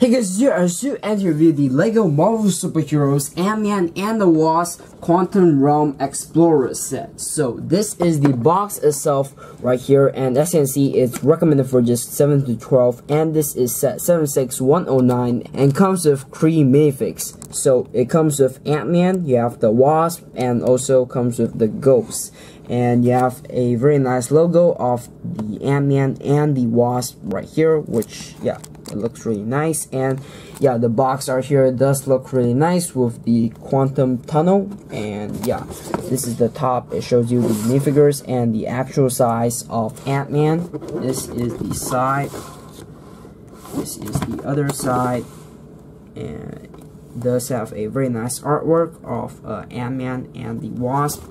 Hey guys, here I should interview the LEGO Marvel Superheroes Ant-Man and the Wasp Quantum Realm Explorer set. So this is the box itself right here and as you can see it's recommended for just 7 to 12 and this is set 76109 and comes with three minifigs. So it comes with Ant-Man, you have the Wasp and also comes with the Ghost and you have a very nice logo of the Ant-Man and the Wasp right here which yeah it looks really nice. And yeah the box art here does look really nice with the quantum tunnel. And yeah this is the top. It shows you the minifigures and the actual size of Ant-Man. This is the side. This is the other side. And does have a very nice artwork of uh, Ant-Man and the Wasp.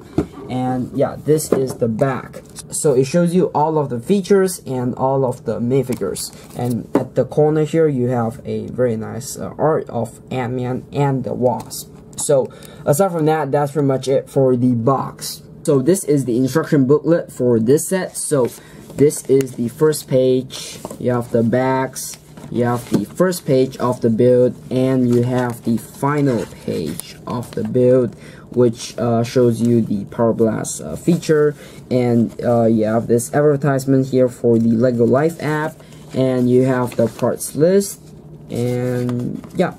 And yeah this is the back. So it shows you all of the features and all of the minifigures. And at the corner here you have a very nice uh, art of Ant-Man and the Wasp. So aside from that that's pretty much it for the box. So this is the instruction booklet for this set. So this is the first page. You have the backs you have the first page of the build and you have the final page of the build which uh, shows you the Power Blast uh, feature. And uh, you have this advertisement here for the Lego Life app and you have the parts list. And yeah.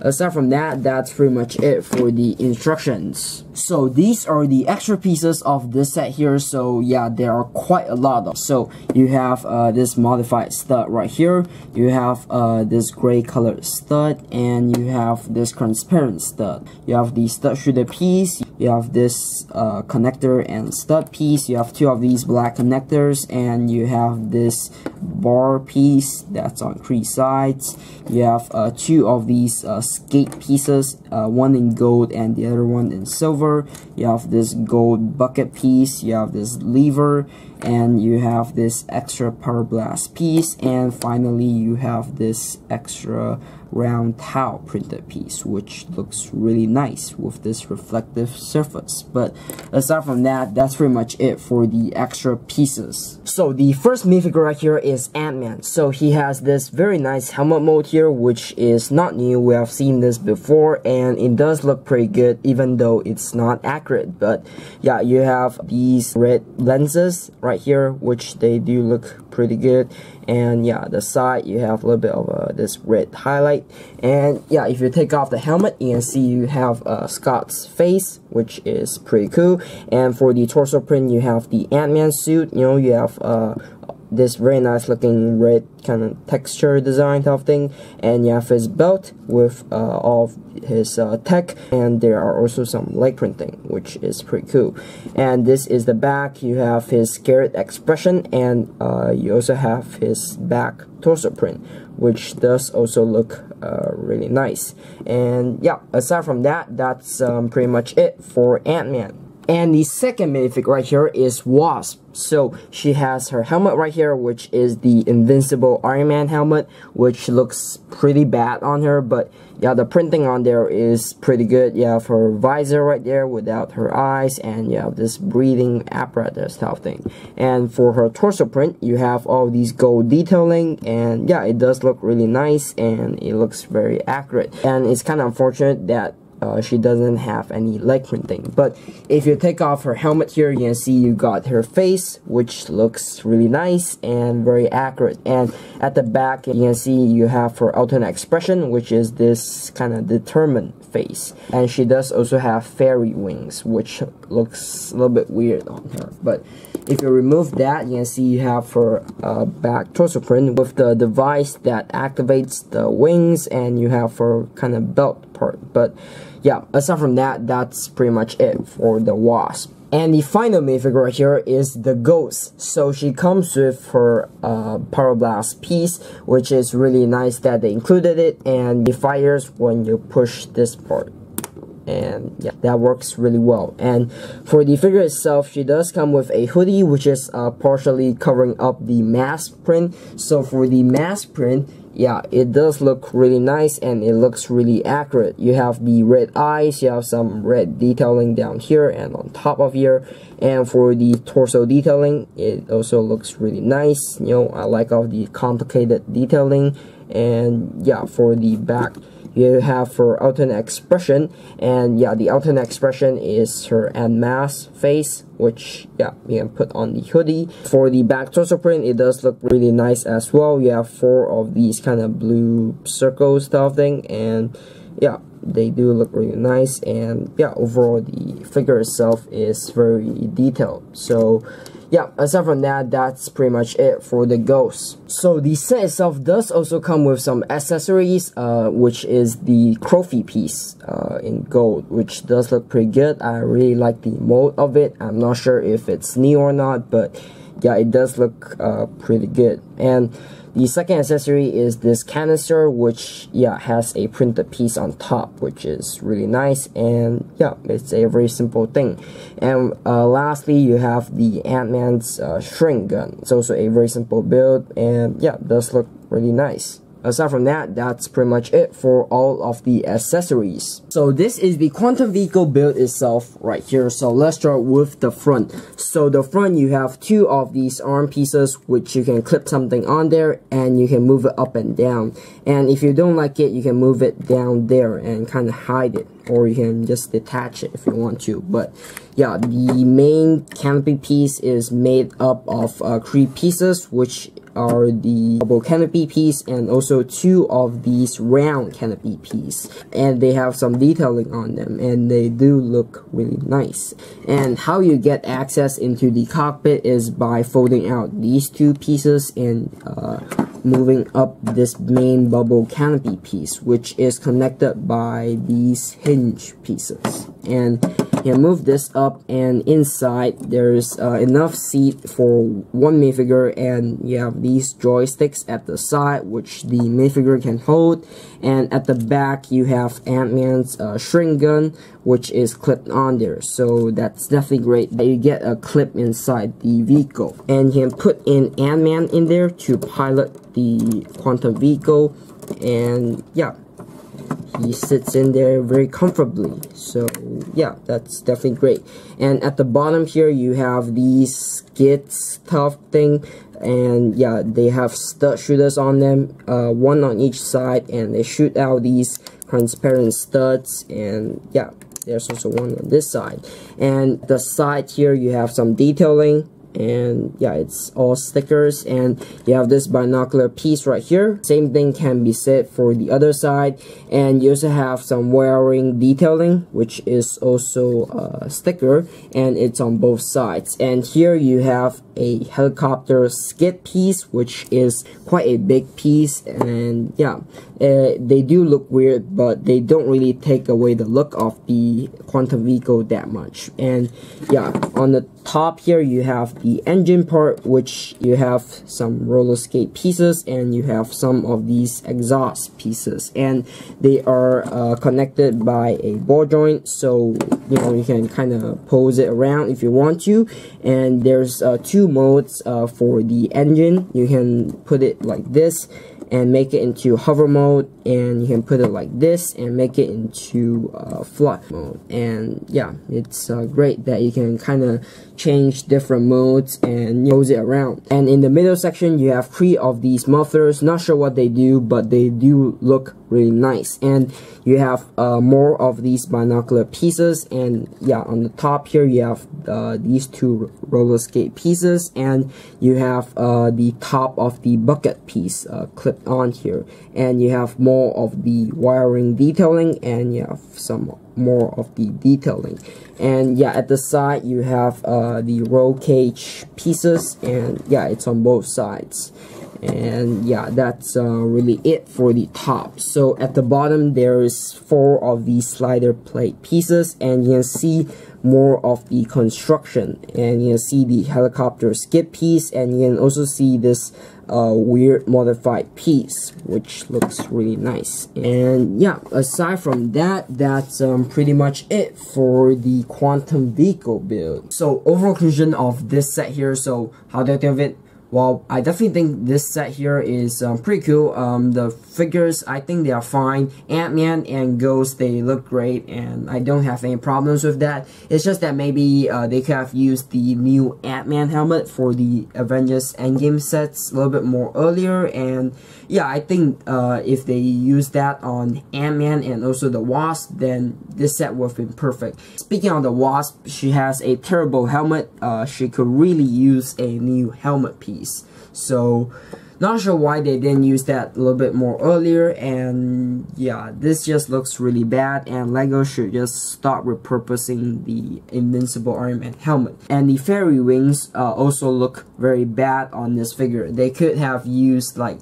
Aside from that that's pretty much it for the instructions so these are the extra pieces of this set here. So yeah there are quite a lot of so you have uh, this modified stud right here. You have uh, this gray colored stud and you have this transparent stud. You have the stud shooter piece you have this uh, connector and stud piece. You have two of these black connectors and you have this bar piece that's on three sides. You have uh, two of these uh, skate pieces uh, one in gold and the other one in silver you have this gold bucket piece you have this lever and you have this extra power blast piece and finally you have this extra round towel printed piece which looks really nice with this reflective surface. But aside from that that's pretty much it for the extra pieces. So the first minifigure right here is Ant-Man. So he has this very nice helmet mode here which is not new. We have seen this before and it does look pretty good even though it's not accurate. But yeah you have these red lenses right here which they do look pretty good. And yeah the side you have a little bit of uh, this red highlight and yeah if you take off the helmet you can see you have uh, Scott's face which is pretty cool. And for the torso print you have the Ant-Man suit. You know you have uh, this very nice looking red kind of texture design type of thing. And you have his belt with uh, all of his uh, tech. And there are also some leg printing which is pretty cool. And this is the back. You have his scared expression. And uh, you also have his back torso print which does also look uh, really nice and yeah aside from that that's um, pretty much it for Ant-Man and the second minifig right here is Wasp. So she has her helmet right here, which is the Invincible Iron Man helmet, which looks pretty bad on her. But yeah, the printing on there is pretty good. yeah her visor right there without her eyes, and you have this breathing apparatus type thing. And for her torso print, you have all these gold detailing, and yeah, it does look really nice, and it looks very accurate. And it's kind of unfortunate that uh, she doesn't have any leg printing. But if you take off her helmet here, you can see you got her face, which looks really nice and very accurate. And at the back, you can see you have her alternate expression, which is this kind of determined face. And she does also have fairy wings, which looks a little bit weird on her. But if you remove that, you can see you have her uh, back torso print with the device that activates the wings, and you have her kind of belt part. But yeah, aside from that, that's pretty much it for the Wasp. And the final minifigure right here is the Ghost. So she comes with her uh, Power Blast piece, which is really nice that they included it, and it fires when you push this part. And yeah, that works really well. And for the figure itself, she does come with a hoodie, which is uh, partially covering up the mask print. So for the mask print, yeah, it does look really nice and it looks really accurate. You have the red eyes, you have some red detailing down here and on top of here. And for the torso detailing, it also looks really nice. You know, I like all the complicated detailing and yeah for the back you have for alternate expression. And yeah the alternate expression is her en masse face which yeah you can put on the hoodie. For the back torso print it does look really nice as well. You have four of these kind of blue circle stuff thing. And yeah they do look really nice. And yeah overall the figure itself is very detailed. So yeah, aside from that, that's pretty much it for the ghost. So the set itself does also come with some accessories, uh, which is the trophy piece uh, in gold, which does look pretty good. I really like the mold of it. I'm not sure if it's new or not, but yeah, it does look uh, pretty good. And the second accessory is this canister, which, yeah, has a printed piece on top, which is really nice, and yeah, it's a very simple thing. And uh, lastly, you have the Ant-Man's uh, shrink gun. It's also a very simple build, and yeah, does look really nice aside from that, that's pretty much it for all of the accessories. So this is the quantum vehicle build itself right here. So let's start with the front. So the front you have two of these arm pieces which you can clip something on there and you can move it up and down. And if you don't like it, you can move it down there and kind of hide it or you can just detach it if you want to. But yeah, the main canopy piece is made up of uh, three pieces which are the double canopy piece and also two of these round canopy piece. And they have some detailing on them and they do look really nice. And how you get access into the cockpit is by folding out these two pieces and uh, moving up this main bubble canopy piece which is connected by these hinge pieces. And you move this up and inside there's uh, enough seat for one minifigure and you have these joysticks at the side which the minifigure can hold and at the back you have Ant-Man's uh, shrink gun which is clipped on there. So that's definitely great that you get a clip inside the vehicle. And you can put in Ant-Man in there to pilot the quantum vehicle and yeah he sits in there very comfortably. So yeah that's definitely great. And at the bottom here you have these skid stuff thing. And yeah they have stud shooters on them uh, one on each side and they shoot out these transparent studs. And yeah there's also one on this side. And the side here you have some detailing and yeah it's all stickers. And you have this binocular piece right here. Same thing can be said for the other side. And you also have some wiring detailing which is also a sticker. And it's on both sides. And here you have a helicopter skid piece which is quite a big piece. And yeah uh, they do look weird but they don't really take away the look of the quantum vehicle that much. And yeah on the top here you have the engine part which you have some roller skate pieces and you have some of these exhaust pieces. And they are uh, connected by a ball joint so you know you can kind of pose it around if you want to. And there's uh, two modes uh, for the engine. You can put it like this and make it into hover mode and you can put it like this and make it into uh, fly mode. And yeah it's uh, great that you can kind of change different modes and use it around. And in the middle section you have three of these mufflers. Not sure what they do but they do look really nice. And you have uh, more of these binocular pieces. And yeah on the top here you have uh, these two roller skate pieces. And you have uh, the top of the bucket piece uh, on here. And you have more of the wiring detailing and you have some more of the detailing. And yeah at the side you have uh, the roll cage pieces and yeah it's on both sides and yeah that's uh, really it for the top. So at the bottom there is four of these slider plate pieces and you can see more of the construction. And you can see the helicopter skid piece and you can also see this uh, weird modified piece which looks really nice. And yeah aside from that that's um, pretty much it for the quantum vehicle build. So overall conclusion of this set here. So how do you think of it well, I definitely think this set here is um, pretty cool. Um, the figures, I think they are fine. Ant-Man and Ghost, they look great, and I don't have any problems with that. It's just that maybe uh, they could have used the new Ant-Man helmet for the Avengers Endgame sets a little bit more earlier, and yeah, I think uh, if they use that on Ant-Man and also the Wasp, then this set would have been perfect. Speaking of the Wasp, she has a terrible helmet. Uh, she could really use a new helmet piece. So, not sure why they didn't use that a little bit more earlier and yeah this just looks really bad and LEGO should just stop repurposing the Invincible Iron Man helmet. And the fairy wings uh, also look very bad on this figure. They could have used like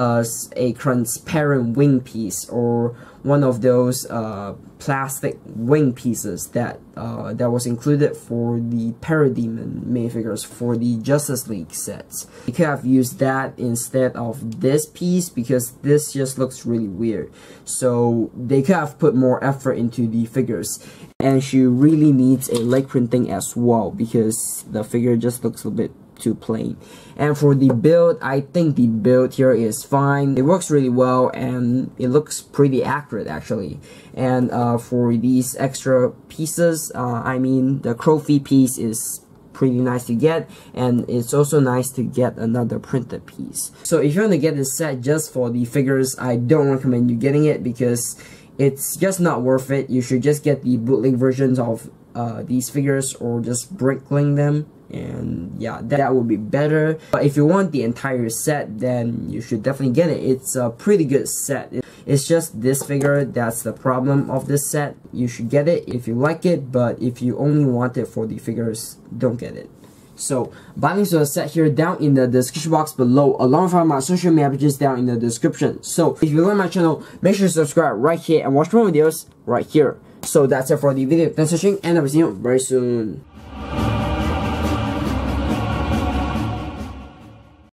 uh, a transparent wing piece or one of those uh, plastic wing pieces that uh, that was included for the Parademon minifigures for the Justice League sets. You could have used that instead of this piece because this just looks really weird. So they could have put more effort into the figures. And she really needs a leg printing as well because the figure just looks a bit too plain. And for the build, I think the build here is fine. It works really well and it looks pretty accurate actually. And uh, for these extra pieces, uh, I mean the Crowfeet piece is pretty nice to get and it's also nice to get another printed piece. So if you want to get this set just for the figures, I don't recommend you getting it because it's just not worth it. You should just get the bootleg versions of uh, these figures or just BrickLink them and yeah that, would be better but if you want the entire set then you should definitely get it it's a pretty good set it's just this figure that's the problem of this set you should get it if you like it but if you only want it for the figures don't get it so, buy links to the set here down in the description box below, along with my social media pages down in the description. So, if you like my channel, make sure to subscribe right here and watch more videos right here. So, that's it for the video. Thanks for watching, and I'll see you very soon.